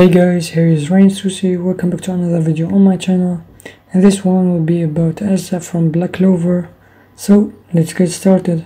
Hey guys, here is Rayen Soussi, welcome back to another video on my channel and this one will be about Asta from Black Clover. So, let's get started.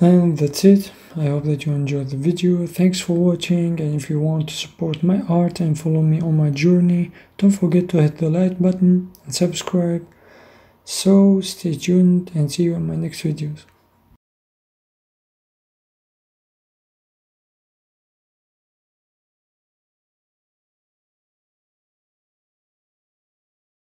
And that's it. I hope that you enjoyed the video. Thanks for watching and if you want to support my art and follow me on my journey, don't forget to hit the like button and subscribe. So stay tuned and see you in my next videos.